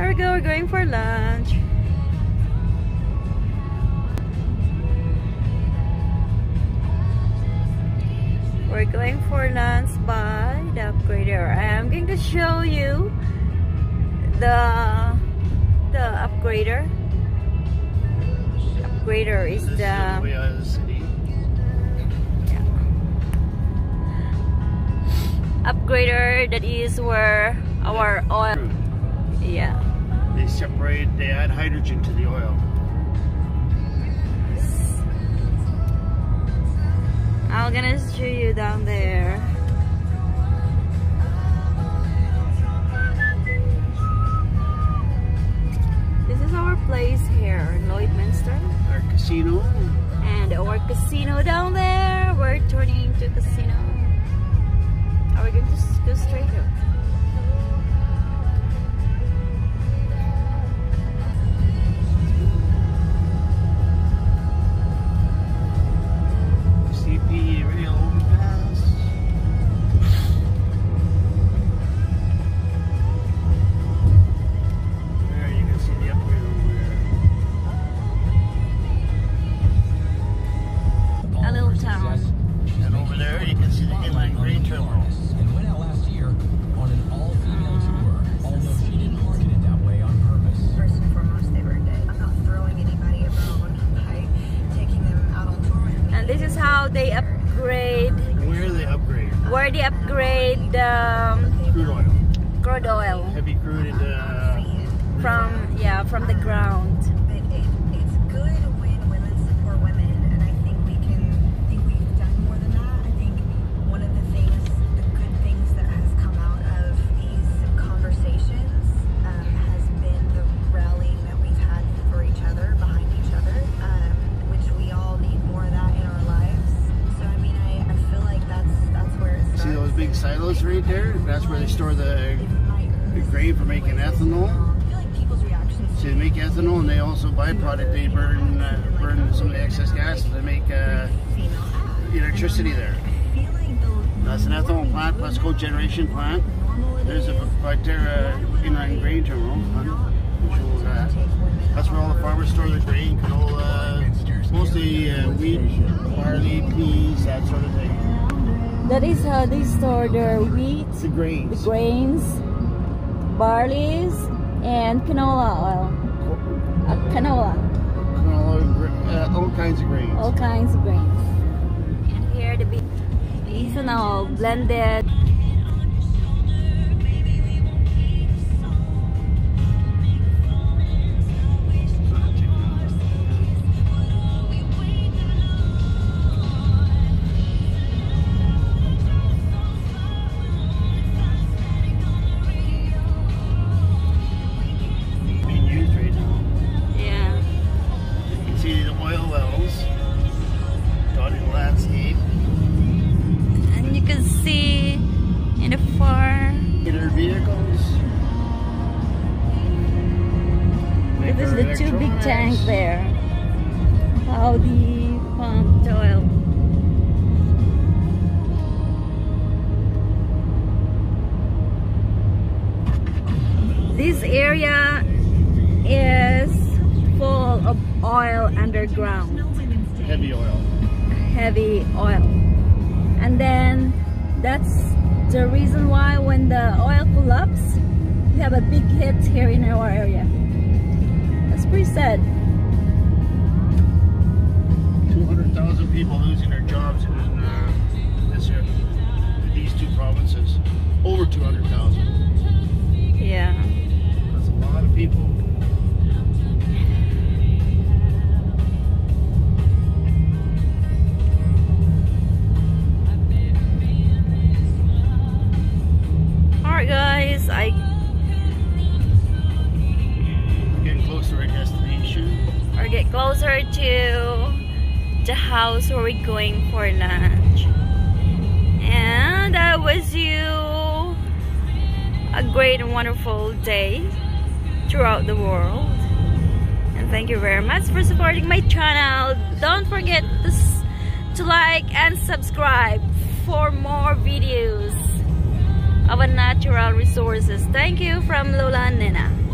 There we go, we're going for lunch. We're going for lunch by the upgrader. I'm going to show you the the upgrader. Upgrader is the upgrader that is where our oil yeah they separate they add hydrogen to the oil. I'm gonna show you down there. This is our place here in Lloydminster. Our casino. And our casino down there. We're turning into casino. Are we going to just go straight here? How they upgrade, Where they upgrade where they upgrade the um, crude oil. crude oil Heavy crude into from, yeah, from the ground. But it, it's good right there? That's where they store the, the grain for making ethanol. So they make ethanol and they also byproduct they burn uh, burn some of the excess gas to make uh, electricity there. That's an ethanol plant plus cogeneration plant. There's a Viterra inline grain terminal. That's where all the farmers store their grain, canola, mostly uh, wheat, barley, peas, that sort of thing. That is how they store their wheat, The the grains. grains, barleys, and canola oil. Uh, canola, Canola, uh, all kinds of grains. all kinds of grains. And here the ethanol blended. Two big tanks there. How the pump oil. This area is full of oil underground. Heavy oil. heavy oil and then that's the reason why when the oil collapse we have a big hit here in our area pretty sad 200,000 people losing their jobs in uh, this year. These two provinces. Over 200,000. yeah closer to the house where we're going for lunch. And i wish you. A great and wonderful day throughout the world. And thank you very much for supporting my channel. Don't forget to, to like and subscribe for more videos of natural resources. Thank you from lola nena